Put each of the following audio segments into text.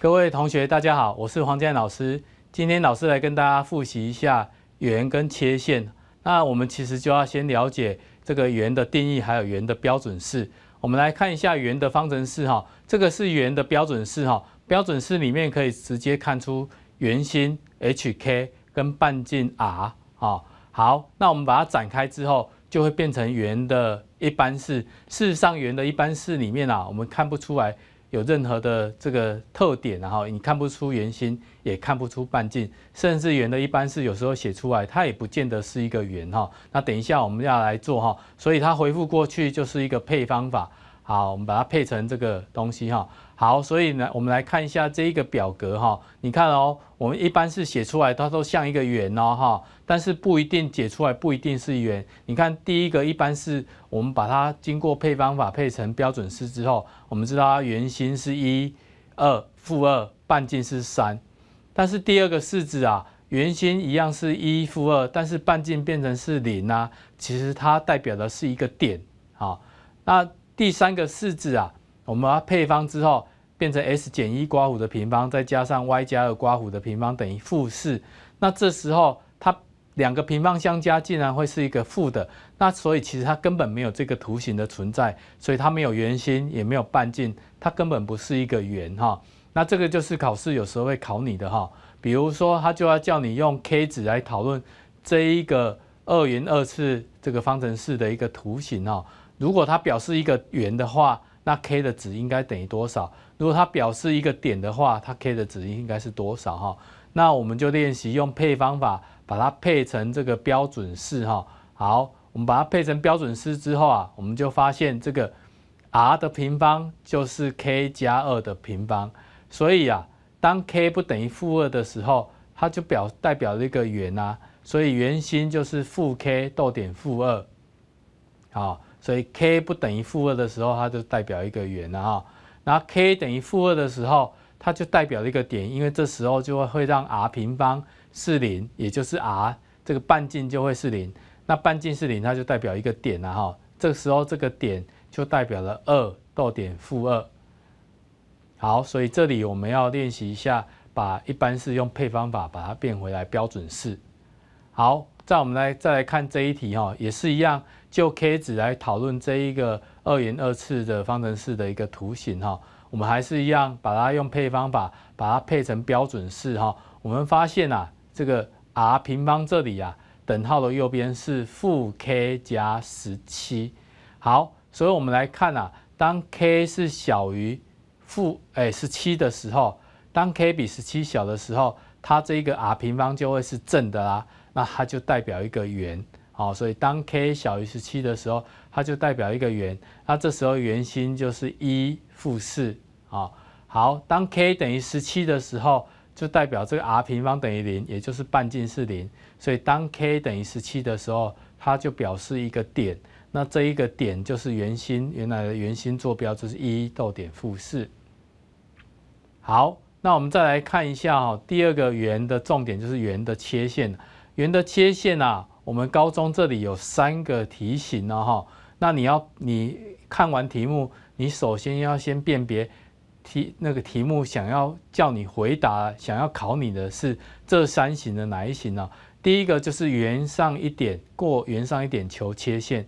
各位同学，大家好，我是黄建老师。今天老师来跟大家复习一下圆跟切线。那我们其实就要先了解这个圆的定义，还有圆的标准式。我们来看一下圆的方程式哈，这个是圆的标准式哈。标准式里面可以直接看出圆心 HK 跟半径 R 哈。好，那我们把它展开之后，就会变成圆的一般式。事实上，圆的一般式里面啊，我们看不出来。有任何的这个特点，然后你看不出圆心，也看不出半径，甚至圆的一般是有时候写出来，它也不见得是一个圆哈。那等一下我们要来做哈，所以它回复过去就是一个配方法。好，我们把它配成这个东西哈。好，所以呢，我们来看一下这一个表格哈。你看哦，我们一般是写出来，它都像一个圆哦哈，但是不一定解出来不一定是圆。你看第一个一般是我们把它经过配方法配成标准式之后，我们知道它圆心是一二负二，半径是三。但是第二个式子啊，圆心一样是一负二，但是半径变成是零啊，其实它代表的是一个点啊。那第三个式子啊，我们把配方之后变成 s 减一刮弧的平方，再加上 y 加二刮弧的平方等于负四。那这时候它两个平方相加竟然会是一个负的，那所以其实它根本没有这个图形的存在，所以它没有圆心也没有半径，它根本不是一个圆哈。那这个就是考试有时候会考你的哈，比如说他就要叫你用 k 值来讨论这一个二元二次这个方程式的一个图形哈。如果它表示一个圆的话，那 k 的值应该等于多少？如果它表示一个点的话，它 k 的值应该是多少？哈，那我们就练习用配方法把它配成这个标准式哈。好，我们把它配成标准式之后啊，我们就发现这个 r 的平方就是 k 加二的平方。所以啊，当 k 不等于负二的时候，它就表代表了一个圆啊。所以圆心就是负 k 逗点负二。好。所以 k 不等于负二的时候，它就代表一个圆了哈。然后 k 等于负二的时候，它就代表一个点，因为这时候就会会让 r 平方是零，也就是 r 这个半径就会是零。那半径是零，它就代表一个点了哈。这个时候这个点就代表了二逗点负二。好，所以这里我们要练习一下，把一般是用配方法把它变回来标准式。好，再我们来再来看这一题哈，也是一样。就 k 值来讨论这一个二元二次的方程式的一个图形哈，我们还是一样把它用配方法把它配成标准式哈。我们发现啊，这个 r 平方这里啊，等号的右边是负 k 加十七。好，所以我们来看啊，当 k 是小于负哎十七的时候，当 k 比十七小的时候，它这一个 r 平方就会是正的啦，那它就代表一个圆。好，所以当 k 小于十七的时候，它就代表一个圆。那这时候圆心就是一负四。啊，好，当 k 等于十七的时候，就代表这个 r 平方等于零，也就是半径是零。所以当 k 等于十七的时候，它就表示一个点。那这一个点就是圆心，原来的圆心坐标就是一逗点负四。好，那我们再来看一下哈，第二个圆的重点就是圆的切线。圆的切线啊。我们高中这里有三个题型呢，哈，那你要你看完题目，你首先要先辨别题那个题目想要叫你回答，想要考你的是这三型的哪一型呢？第一个就是圆上一点过圆上一点求切线，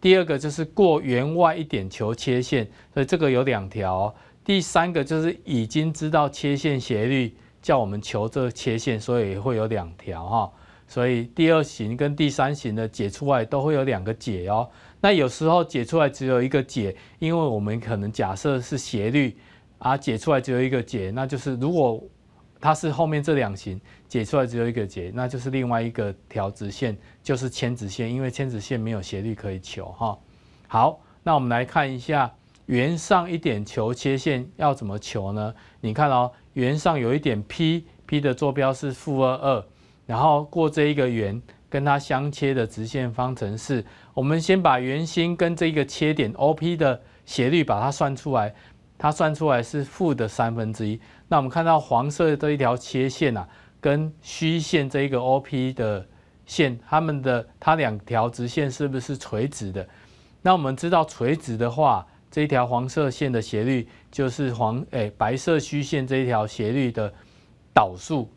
第二个就是过圆外一点求切线，所以这个有两条。第三个就是已经知道切线斜率，叫我们求这切线，所以会有两条哈。所以第二型跟第三型的解出来都会有两个解哦。那有时候解出来只有一个解，因为我们可能假设是斜率啊，解出来只有一个解，那就是如果它是后面这两型解出来只有一个解，那就是另外一个条直线就是铅直线，因为铅直线没有斜率可以求哈。好，那我们来看一下圆上一点求切线要怎么求呢？你看哦，圆上有一点 P，P 的坐标是负二二。然后过这一个圆跟它相切的直线方程式，我们先把圆心跟这个切点 OP 的斜率把它算出来，它算出来是负的三分之一。那我们看到黄色的这一条切线啊，跟虚线这一个 OP 的线，它们的它两条直线是不是垂直的？那我们知道垂直的话，这一条黄色线的斜率就是黄诶白色虚线这一条斜率的导数，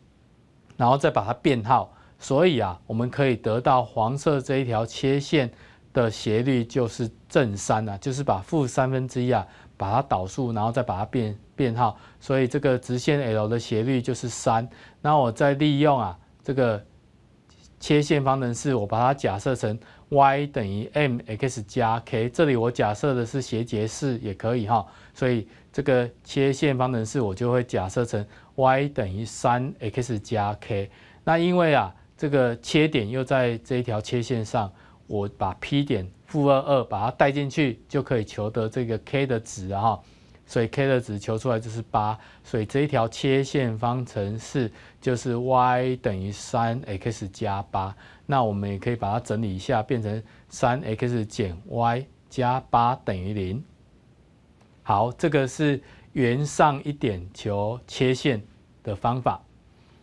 然后再把它变号，所以啊，我们可以得到黄色这一条切线的斜率就是正三啊，就是把负三分之一啊把它导数，然后再把它变变号，所以这个直线 L 的斜率就是三。那我再利用啊这个切线方程式，我把它假设成。Y 等于 mx 加 k，这里我假设的是斜截式也可以哈，所以这个切线方程式我就会假设成 y 等于 3x 加 k。那因为啊这个切点又在这一条切线上，我把 P 点负二二把它带进去，就可以求得这个 k 的值哈，所以 k 的值求出来就是八，所以这一条切线方程式就是 y 等于 3x 加八。那我们也可以把它整理一下，变成三 x 减 y 加八等于零。好，这个是圆上一点求切线的方法。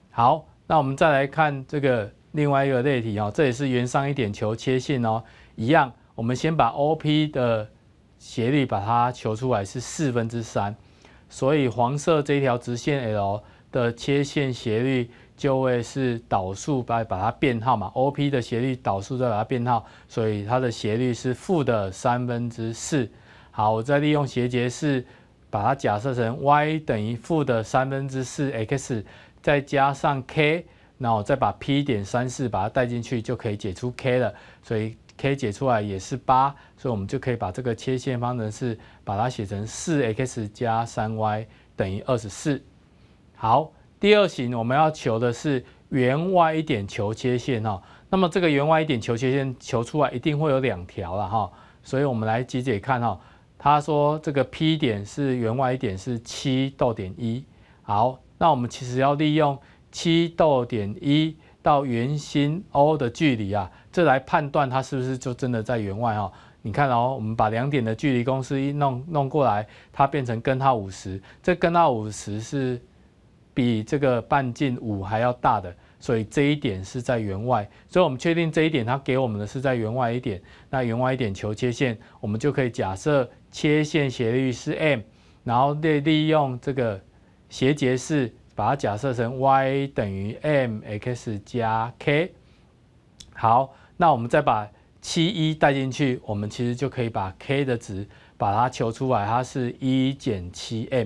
好，那我们再来看这个另外一个例题哦，这也是圆上一点求切线哦，一样，我们先把 OP 的斜率把它求出来是四分之三，所以黄色这条直线 L 的切线斜率。就会是导数把把它变号嘛，OP 的斜率导数再把它变号，所以它的斜率是负的三分之四。好，我再利用斜截式把它假设成 y 等于负的三分之四 x，再加上 k，那我再把 P 点三四把它带进去，就可以解出 k 了。所以 k 解出来也是八，所以我们就可以把这个切线方程式把它写成四 x 加三 y 等于二十四。好。第二型我们要求的是圆 y 一点求切线哈，那么这个圆 y 一点求切线求出来一定会有两条了哈，所以我们来解解看哈。他说这个 P 点是圆 y 一点是七逗点一，好，那我们其实要利用七逗点一到圆心 O 的距离啊，这来判断它是不是就真的在圆外哈。你看哦，我们把两点的距离公式一弄弄过来，它变成根号五十，这根号五十是。比这个半径五还要大的，所以这一点是在圆外，所以我们确定这一点它给我们的是在圆外一点。那圆外一点求切线，我们就可以假设切线斜率是 m，然后利利用这个斜截式把它假设成 y 等于 mx 加 k。好，那我们再把七一带进去，我们其实就可以把 k 的值把它求出来，它是一减七 m。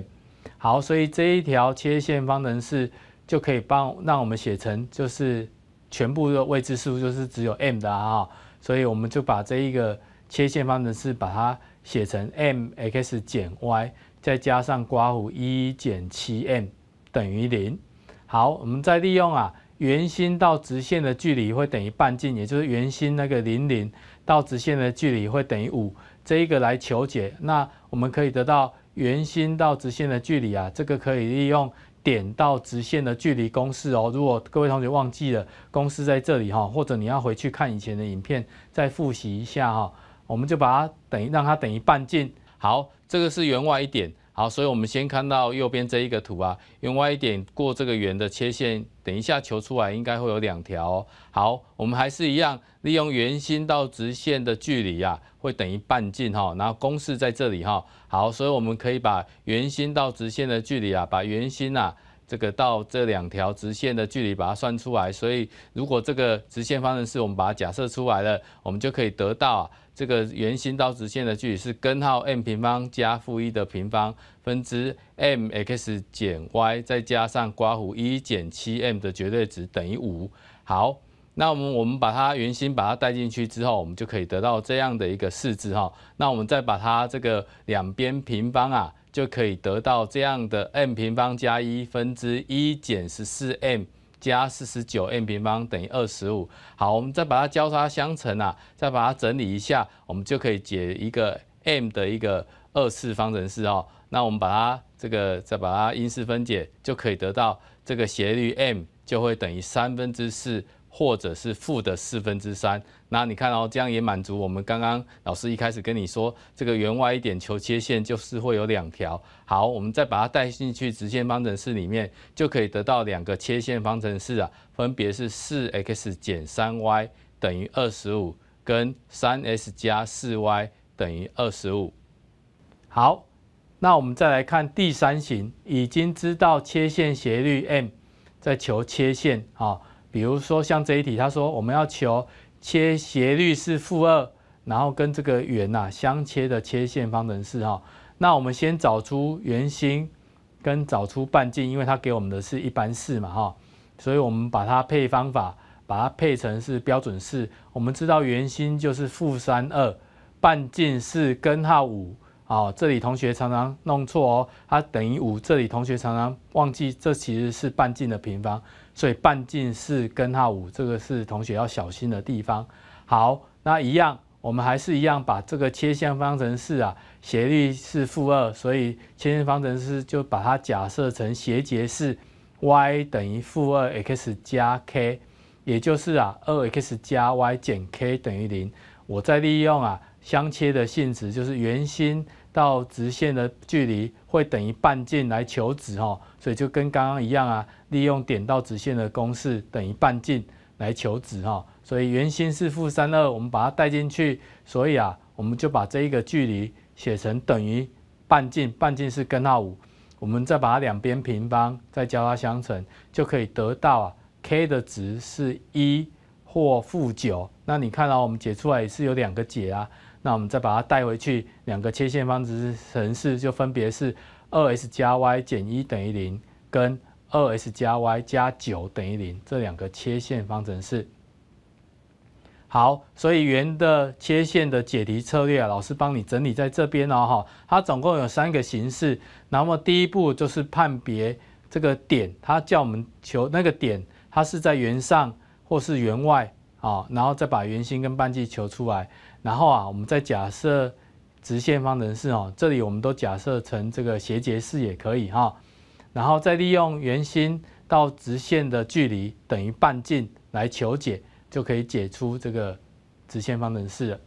好，所以这一条切线方程式就可以帮让我们写成就是全部的未知数就是只有 m 的啊，所以我们就把这一个切线方程式把它写成 mx 减 y 再加上刮弧一减七 m 等于零。好，我们再利用啊圆心到直线的距离会等于半径，也就是圆心那个零零到直线的距离会等于五，这一个来求解，那我们可以得到。圆心到直线的距离啊，这个可以利用点到直线的距离公式哦。如果各位同学忘记了公式在这里哈，或者你要回去看以前的影片再复习一下哈，我们就把它等于让它等于半径。好，这个是圆外一点。好，所以我们先看到右边这一个图啊，用 Y 点过这个圆的切线，等一下求出来应该会有两条。好，我们还是一样利用圆心到直线的距离啊，会等于半径哈，然后公式在这里哈。好，所以我们可以把圆心到直线的距离啊，把圆心啊这个到这两条直线的距离把它算出来。所以如果这个直线方程式我们把它假设出来了，我们就可以得到。这个圆心到直线的距离是根号 m 平方加负一的平方分之 mx 减 y 再加上刮弧一减七 m 的绝对值等于五。好，那我们我们把它圆心把它带进去之后，我们就可以得到这样的一个式子哈。那我们再把它这个两边平方啊，就可以得到这样的 m 平方加一分之一减十四 m。加四十九 m 平方等于二十五。好，我们再把它交叉相乘啊，再把它整理一下，我们就可以解一个 m 的一个二次方程式哦。那我们把它这个再把它因式分解，就可以得到这个斜率 m 就会等于三分之四。或者是负的四分之三，那你看哦，这样也满足我们刚刚老师一开始跟你说，这个圆外一点求切线就是会有两条。好，我们再把它带进去直线方程式里面，就可以得到两个切线方程式啊，分别是四 x 减三 y 等于二十五，跟三 s 加四 y 等于二十五。好，那我们再来看第三型，已经知道切线斜率 m，在求切线啊。比如说像这一题，他说我们要求切斜率是负二，然后跟这个圆呐相切的切线方程式哈。那我们先找出圆心跟找出半径，因为它给我们的是一般式嘛哈，所以我们把它配方法。把它配成是标准式，我们知道圆心就是负三二，半径是根号五，啊，这里同学常常弄错哦，它等于五，这里同学常常忘记，这其实是半径的平方，所以半径是根号五，这个是同学要小心的地方。好，那一样，我们还是一样把这个切线方程式啊，斜率是负二，所以切线方程式就把它假设成斜截式 y 等于负二 x 加 k。也就是啊，二 x 加 y 减 k 等于零。我再利用啊相切的性质，就是圆心到直线的距离会等于半径来求值哈，所以就跟刚刚一样啊，利用点到直线的公式等于半径来求值哈。所以圆心是负三二，我们把它带进去，所以啊，我们就把这一个距离写成等于半径，半径是根号五，我们再把它两边平方，再交它相乘，就可以得到啊。k 的值是一或负九，那你看到我们解出来也是有两个解啊，那我们再把它带回去，两个切线方程式就分别是二 s 加 y 减一等于零，跟二 s 加 y 加九等于零这两个切线方程式。好，所以圆的切线的解题策略啊，老师帮你整理在这边哦哈，它总共有三个形式，那么第一步就是判别这个点，它叫我们求那个点。它是在圆上或是圆外啊，然后再把圆心跟半径求出来，然后啊，我们再假设直线方程式哦，这里我们都假设成这个斜截式也可以哈，然后再利用圆心到直线的距离等于半径来求解，就可以解出这个直线方程式了。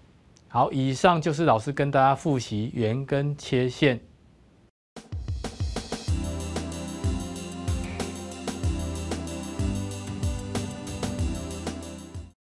好，以上就是老师跟大家复习圆跟切线。